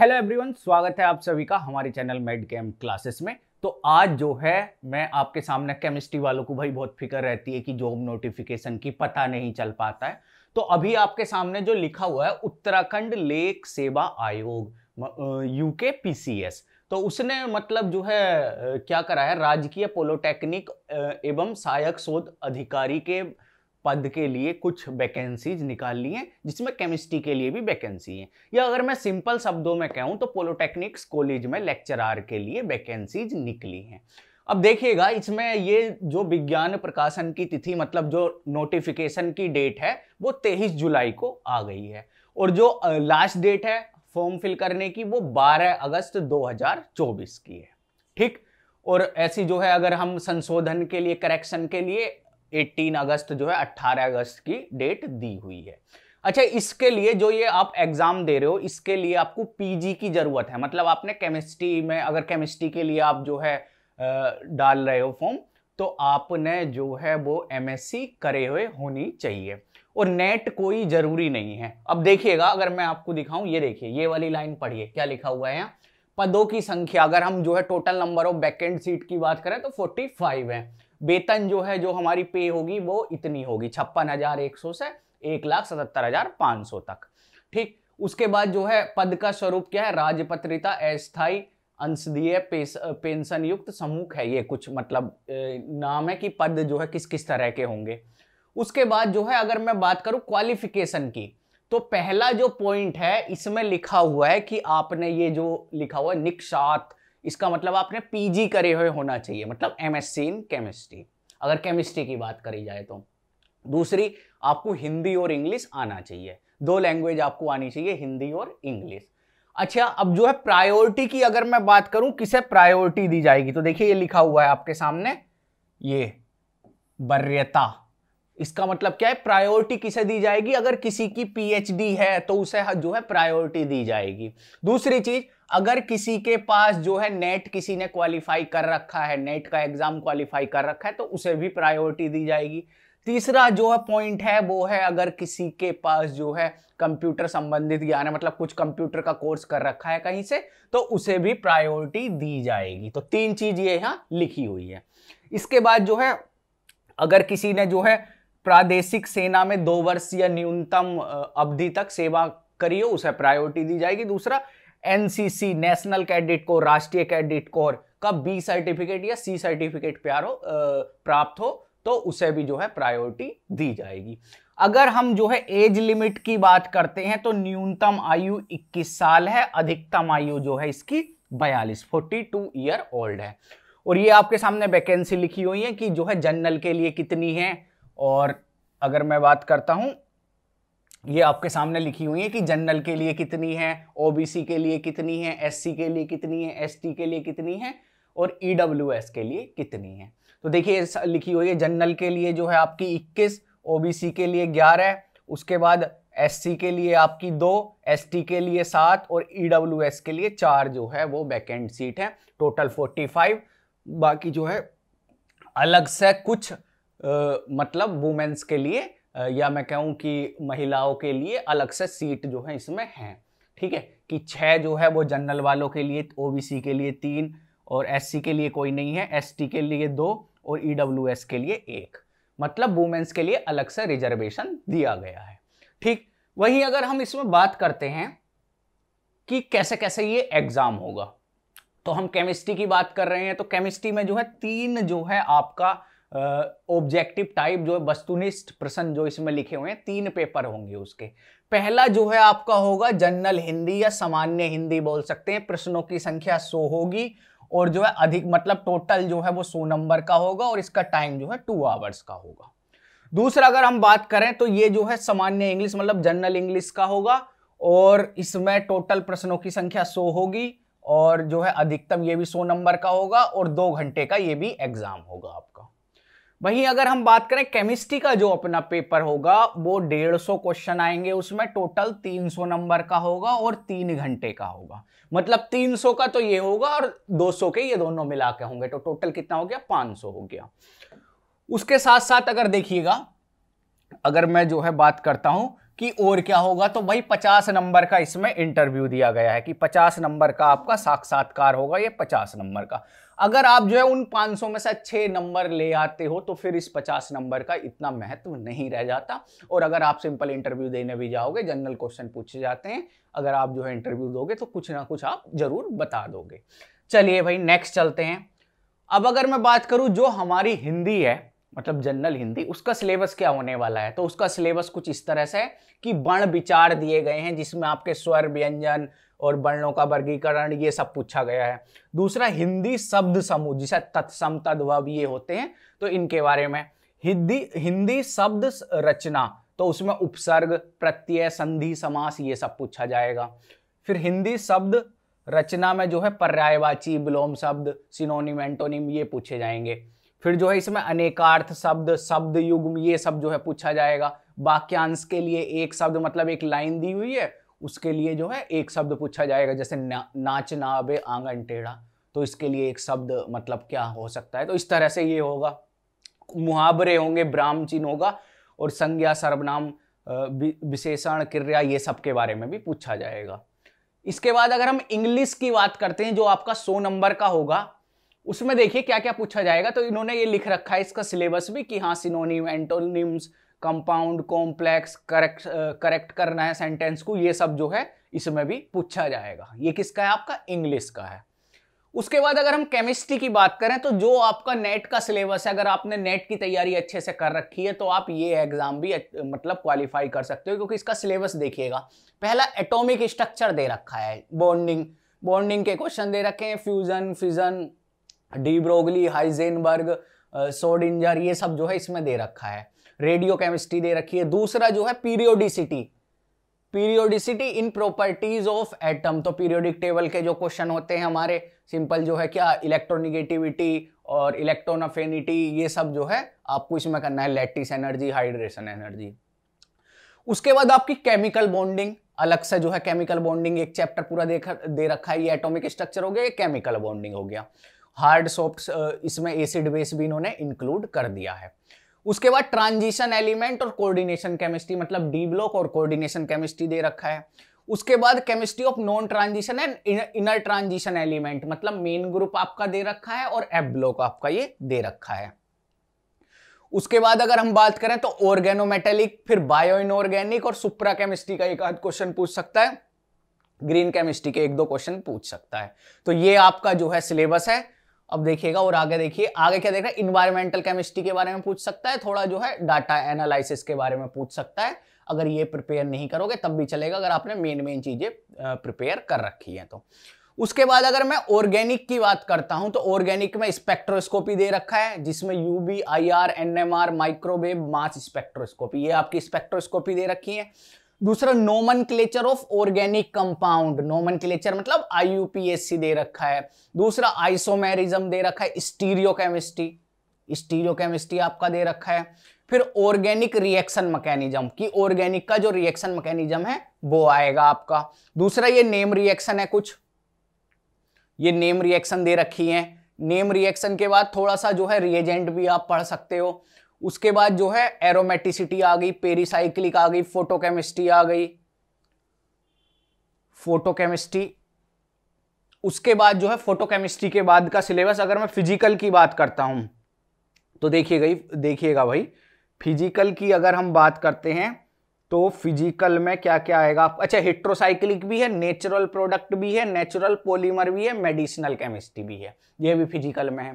Hello everyone स्वागत है आप सभी का हमारे चैनल मेड गेम क्लासेस में। तो आज जो है, मैं आपके सामने केमिस्ट्री वालों को भाई बहुत फ़िक्र रहती है कि जॉब नोटिफिकेशन की पता नहीं चल पाता है। तो अभी आपके सामने जो लिखा हुआ है, उत्तराखंड लेक सेवा आयोग यूके पीसीएस तो उसने मतलब जो है क्या करा है, राजकीय पोलोटेक्निक एवं सहायक शोध अधिकारी के पद के लिए कुछ वैकेंसीज निकाल ली हैं, जिसमें केमिस्ट्री के लिए भी वैकेंसी है। या अगर मैं सिंपल शब्दों में कहूँ तो पोलोटेक्निक्स कॉलेज में लेक्चरार के लिए वैकेंसीज निकली हैं। अब देखिएगा, इसमें ये जो विज्ञान प्रकाशन की तिथि मतलब जो नोटिफिकेशन की डेट है, वो तेईस जुलाई को आ गई है। और जो लास्ट डेट है फॉर्म फिल करने की, वो 12 अगस्त 2024 की है। ठीक? और ऐसी जो है, अगर हम संशोधन के लिए करेक्शन के लिए 18 अगस्त जो है 18 अगस्त की डेट दी हुई है। अच्छा इसके लिए जो ये आप एग्ज़ाम दे रहे हो, इसके लिए आपको पीजी की ज़रूरत है। मतलब आपने केमिस्ट्री में, अगर केमिस्ट्री के लिए आप जो है डाल रहे हो फॉर्म तो आपने जो है, वो एमएससी करे हुए होनी चाहिए। और नेट कोई ज़रूरी नहीं है। अब देखिएगा, अगर मैं आपको दिखाऊँ, ये देखिए, ये वाली लाइन पढ़िए, क्या लिखा हुआ है यहाँ? पदों की संख्या, अगर हम जो है total number of vacant seat की बात करें तो 45 है। वेतन जो है, जो हमारी पे होगी, वो इतनी होगी, छप्पन हज़ार एक सौ से एक लाख सतहत्तर हज़ार पाँच सौ तक। ठीक, उसके बाद जो है, पद का स्वरूप क्या है? राजपत्रिता, अस्थायी, अंशदीय पेंशन युक्त समूह है ये कुछ मतलब नाम है कि पद जो है किस किस तरह के होंगे। उसके बाद जो है, अगर मैं बात करूँ क्वालिफिकेशन की तो पहला जो पॉइंट है, इसमें लिखा हुआ है कि आपने ये जो लिखा हुआ है निक्षात इसका मतलब आपने पीजी करे हुए होना चाहिए मतलब एमएससी इन केमिस्ट्री अगर केमिस्ट्री की बात करी जाए तो। दूसरी, आपको हिंदी और इंग्लिश आना चाहिए। दो लैंग्वेज आपको आनी चाहिए, हिंदी और इंग्लिश। अच्छा अब जो है प्रायोरिटी की अगर मैं बात करूँ, किसे प्रायोरिटी दी जाएगी? तो देखिए, ये लिखा हुआ है आपके सामने, ये वरीयता इसका मतलब क्या है? प्रायोरिटी किसे दी जाएगी? अगर किसी की पीएचडी है तो उसे जो है प्रायोरिटी दी जाएगी। दूसरी चीज़, अगर किसी के पास जो है नेट किसी ने क्वालिफाई कर रखा है नेट का एग्ज़ाम क्वालिफाई कर रखा है तो उसे भी प्रायोरिटी दी जाएगी। तीसरा जो है पॉइंट है, वो है अगर किसी के पास जो है कंप्यूटर संबंधित ज्ञान है मतलब कुछ कंप्यूटर का कोर्स कर रखा है कहीं से तो उसे भी प्रायोरिटी दी जाएगी। तो तीन चीज़ ये यहाँ लिखी हुई है। इसके बाद जो है, अगर किसी ने जो है प्रादेशिक सेना में दो वर्ष या न्यूनतम अवधि तक सेवा करी हो उसे प्रायोरिटी दी जाएगी। दूसरा एनसीसी नेशनल कैडेट कोर राष्ट्रीय कैडेट कोर का बी सर्टिफिकेट या सी सर्टिफिकेट प्यार प्राप्त हो तो उसे भी जो है प्रायोरिटी दी जाएगी। अगर हम जो है एज लिमिट की बात करते हैं तो न्यूनतम आयु 21 साल है, अधिकतम आयु जो है इसकी 42 42 ईयर ओल्ड है। और ये आपके सामने वैकेंसी लिखी हुई है कि जो है जनरल के लिए कितनी है और अगर मैं बात करता हूँ ये आपके सामने लिखी हुई है कि जनरल के लिए कितनी है ओबीसी के लिए कितनी है एससी के लिए कितनी है एसटी के लिए कितनी है और ईडब्ल्यूएस e के लिए कितनी है तो देखिए लिखी हुई है जनरल के लिए जो है आपकी 21 ओबीसी के लिए 11 उसके बाद एससी के लिए आपकी दो एसटी के लिए सात और ईडब्ल्यूएस e के लिए चार जो है वो वैकेंट सीट है टोटल 45 बाकी जो है अलग से कुछ मतलब वुमेन्स के लिए या मैं कहूँ कि महिलाओं के लिए अलग से सीट जो है इसमें हैं। ठीक है? कि छः जो है वो जनरल वालों के लिए ओबीसी के लिए तीन, और एससी के लिए कोई नहीं है एसटी के लिए दो, और ईडब्ल्यूएस के लिए एक। मतलब वुमेन्स के लिए अलग से रिजर्वेशन दिया गया है। ठीक? वही अगर हम इसमें बात करते हैं कि कैसे कैसे ये एग्ज़ाम होगा तो हम केमिस्ट्री की बात कर रहे हैं तो केमिस्ट्री में जो है तीन जो है आपका ऑब्जेक्टिव टाइप जो है, वस्तुनिष्ठ प्रश्न जो इसमें लिखे हुए हैं, तीन पेपर होंगे उसके। पहला जो है आपका होगा जनरल हिंदी या सामान्य हिंदी बोल सकते हैं। प्रश्नों की संख्या सो होगी और जो है अधिक मतलब टोटल जो है वो सो नंबर का होगा और इसका टाइम जो है टू आवर्स का होगा। दूसरा अगर हम बात करें तो ये जो है सामान्य इंग्लिश मतलब जनरल इंग्लिश का होगा और इसमें टोटल प्रश्नों की संख्या सो होगी और जो है अधिकतम ये भी सो नंबर का होगा और दो घंटे का ये भी एग्ज़ाम होगा आपका। वहीं अगर हम बात करें केमिस्ट्री का जो अपना पेपर होगा, वो डेढ़ सौ क्वेश्चन आएँगे उसमें टोटल तीन सौ नंबर का होगा और तीन घंटे का होगा। मतलब तीन सौ का तो ये होगा और दो सौ के ये दोनों मिला के होंगे तो टोटल कितना हो गया? पाँच सौ हो गया। उसके साथ साथ अगर देखिएगा, अगर मैं जो है बात करता हूँ कि और क्या होगा? तो भाई पचास नंबर का इसमें इंटरव्यू दिया गया है कि पचास नंबर का आपका साक्षात्कार होगा, ये पचास नंबर का। अगर आप जो है उन 500 में से छह नंबर ले आते हो तो फिर इस 50 नंबर का इतना महत्व नहीं रह जाता। और अगर आप सिंपल इंटरव्यू देने भी जाओगे जनरल क्वेश्चन पूछे जाते हैं, अगर आप जो है इंटरव्यू दोगे तो कुछ ना कुछ आप ज़रूर बता दोगे। चलिए भाई नेक्स्ट चलते हैं। अब अगर मैं बात करूँ जो हमारी हिंदी है मतलब जनरल हिंदी, उसका सिलेबस क्या होने वाला है? तो उसका सिलेबस कुछ इस तरह से है कि वर्ण विचार दिए गए हैं, जिसमें आपके स्वर, व्यंजन और वर्णों का वर्गीकरण, ये सब पूछा गया है। दूसरा, हिंदी शब्द समूह, जिसे तत्सम, तद्भव ये होते हैं तो इनके बारे में। हिंदी हिंदी शब्द रचना तो उसमें उपसर्ग, प्रत्यय, संधि, समास, ये सब पूछा जाएगा। फिर हिंदी शब्द रचना में जो है पर्यायवाची, विलोम शब्द, सिनोनिम, एंटोनिम, ये पूछे जाएँगे। फिर जो है इसमें अनेकार्थ शब्द शब्द युग्म ये सब जो है पूछा जाएगा। वाक्यांश के लिए एक शब्द मतलब एक लाइन दी हुई है उसके लिए जो है एक शब्द पूछा जाएगा जैसे ना, नाच नाबे आँगन टेढ़ा। तो इसके लिए एक शब्द मतलब क्या हो सकता है? तो इस तरह से ये होगा। मुहावरे होंगे ब्राह्म चिन्ह होगा और संज्ञा सर्वनाम विशेषण क्रिया ये सब के बारे में भी पूछा जाएगा। इसके बाद अगर हम इंग्लिश की बात करते हैं जो आपका सो नंबर का होगा उसमें देखिए क्या क्या पूछा जाएगा। तो इन्होंने ये लिख रखा है इसका सिलेबस भी कि हाँ synonym, antonyms, compound, complex, correct correct करना है सेंटेंस को, ये सब जो है इसमें भी पूछा जाएगा। ये किसका है? आपका इंग्लिश का है। उसके बाद अगर हम केमिस्ट्री की बात करें तो जो आपका नेट का सिलेबस है, अगर आपने नेट की तैयारी अच्छे से कर रखी है तो आप ये एग्ज़ाम भी मतलब क्वालिफाई कर सकते हो, क्योंकि इसका सिलेबस देखिएगा। पहला एटॉमिक स्ट्रक्चर दे रखा है, बॉन्डिंग बॉन्डिंग के क्वेश्चन दे रखे हैं, fusion, fission de Broglie Heisenberg Schrodinger, ये सब जो है इसमें दे रखा है। रेडियो केमिस्ट्री दे रखी है। दूसरा जो है periodicity. Periodicity in properties of atom. तो पीरियोडिक टेबल के जो क्वेश्चन होते हैं हमारे, सिंपल जो है क्या? इलेक्ट्रोनिगेटिविटी और इलेक्ट्रोनफेनिटी, ये सब जो है आपको इसमें करना है। Lattice energy, hydration energy. उसके बाद आपकी केमिकल बॉन्डिंग। अलग से जो है केमिकल बॉन्डिंग एक चैप्टर पूरा देखा, दे रखा है। ये एटॉमिक स्ट्रक्चर हो गया, ये केमिकल बॉन्डिंग हो गया। हार्ड सॉफ्ट इसमें एसिड बेस भी इन्होंने इंक्लूड कर दिया है। उसके बाद ट्रांजिशन एलिमेंट और कोऑर्डिनेशन केमिस्ट्री मतलब डी ब्लॉक और कोऑर्डिनेशन केमिस्ट्री दे रखा है। उसके बाद chemistry of non transition and inner transition element मतलब मेन ग्रुप आपका दे रखा है और एफ़ ब्लॉक आपका ये दे रखा है। उसके बाद अगर हम बात करें तो ऑर्गेनोमेटेलिक फिर बायो इनऑर्गेनिक और सुप्रा केमिस्ट्री का एक आध क्वेश्चन पूछ सकता है। ग्रीन केमिस्ट्री के एक दो क्वेश्चन पूछ सकता है। तो ये आपका जो है सिलेबस है। अब देखिएगा और आगे देखिए, आगे क्या देख रहा है? इन्वायरमेंटल केमिस्ट्री के बारे में पूछ सकता है, थोड़ा जो है डाटा एनालिसिस के बारे में पूछ सकता है। अगर ये प्रिपेयर नहीं करोगे, तब भी चलेगा, अगर आपने मेन मेन चीज़ें प्रिपेयर कर रखी है तो। उसके बाद अगर मैं ऑर्गेनिक की बात करता हूँ तो ऑर्गेनिक में स्पेक्ट्रोस्कोपी दे रखा है, जिसमें UV IR NMR microwave mass spectroscopy ये आपकी स्पेक्ट्रोस्कोपी दे रखी है। दूसरा nomenclature of organic compound nomenclature मतलब आईयूपीएससी दे रखा है। दूसरा आइसोमेरिज्म दे रखा है स्टीरियो केमिस्ट्री स्टीरियो केमिस्ट्री आपका दे रखा है। फिर ऑर्गेनिक रिएक्शन मैकेनिज्म की ऑर्गेनिक का जो रिएक्शन मैकेनिज्म है, वो आएगा आपका। दूसरा ये नेम रिएक्शन है कुछ। ये नेम रिएक्शन दे रखी है। नेम रिएक्शन के बाद थोड़ा सा जो है रिएजेंट भी आप पढ़ सकते हो। उसके बाद जो है एरोमेटिसिटी आ गई पेरिसाइक्लिक आ गई फोटोकेमिस्ट्री आ गई। फोटोकेमिस्ट्री उसके बाद जो है फोटोकेमिस्ट्री के बाद का सिलेबस अगर मैं फ़िज़िकल की बात करता हूँ तो देखिएगा देखिएगा भाई फ़िज़िकल की अगर हम बात करते हैं तो फ़िज़िकल में क्या क्या आएगा? अच्छा हिट्रोसाइक्लिक भी है नेचुरल प्रोडक्ट भी है नेचुरल पॉलीमर भी है मेडिसिनल केमिस्ट्री भी है। ये भी फ़िज़िकल में है।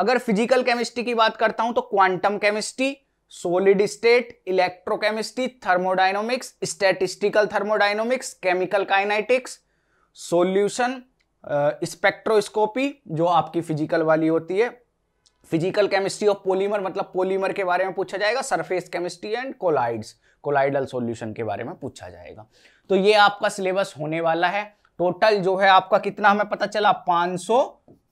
अगर फ़िज़िकल केमिस्ट्री की बात करता हूँ तो quantum chemistry, solid state, electrochemistry thermodynamics statistical thermodynamics chemical kinetics, solution spectroscopy, जो आपकी फ़िज़िकल वाली होती है। फ़िज़िकल केमिस्ट्री ऑफ़ पोलीमर मतलब पोलीमर के बारे में पूछा जाएगा, surface chemistry and colloids, colloidal solution के बारे में पूछा जाएगा। तो ये आपका सिलेबस होने वाला है। टोटल जो है आपका कितना हमें पता चला?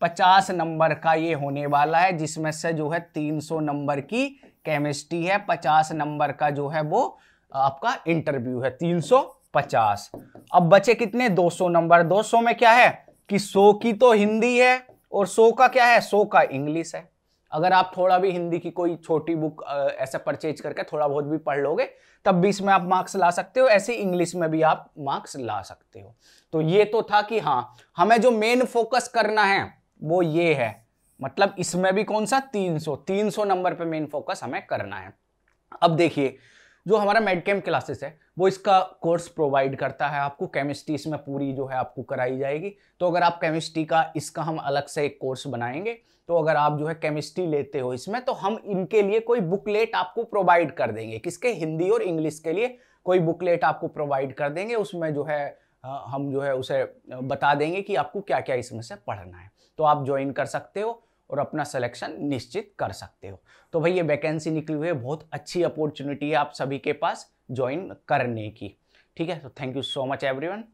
550 नंबर का ये होने वाला है, जिसमें से जो है 300 नंबर की केमिस्ट्री है 50 नंबर का जो है वो आपका इंटरव्यू है 350 अब बचे कितने? 200 नंबर। 200 में क्या है कि 100 की तो हिंदी है, और 100 का क्या है? 100 का इंग्लिश है। अगर आप थोड़ा भी हिंदी की कोई छोटी बुक ऐसा परचेज करके थोड़ा बहुत भी पढ़ लोगे, तब भी इसमें आप मार्क्स ला सकते हो, ऐसे इंग्लिश में भी आप मार्क्स ला सकते हो। तो ये तो था कि हाँ हमें जो मेन फोकस करना है वो ये है। मतलब इसमें भी कौन सा? 300 300 नंबर पे मेन फोकस हमें करना है। अब देखिए, जो हमारा मेडकेम क्लासेस है, वो इसका कोर्स प्रोवाइड करता है। आपको केमिस्ट्री इसमें पूरी जो है आपको कराई जाएगी। तो अगर आप केमिस्ट्री का, इसका हम अलग से एक कोर्स बनाएँगे तो अगर आप जो है केमिस्ट्री लेते हो इसमें तो हम इनके लिए कोई बुकलेट आपको प्रोवाइड कर देंगे। किसके? हिंदी और इंग्लिश के लिए कोई बुकलेट आपको प्रोवाइड कर देंगे। उसमें जो है हम जो है उसे बता देंगे कि आपको क्या क्या इसमें से पढ़ना है। तो आप ज्वाइन कर सकते हो और अपना सिलेक्शन निश्चित कर सकते हो। तो भाई, ये वैकेंसी निकली हुई है, बहुत अच्छी अपॉर्चुनिटी है आप सभी के पास ज्वाइन करने की। ठीक है? तो thank you so much everyone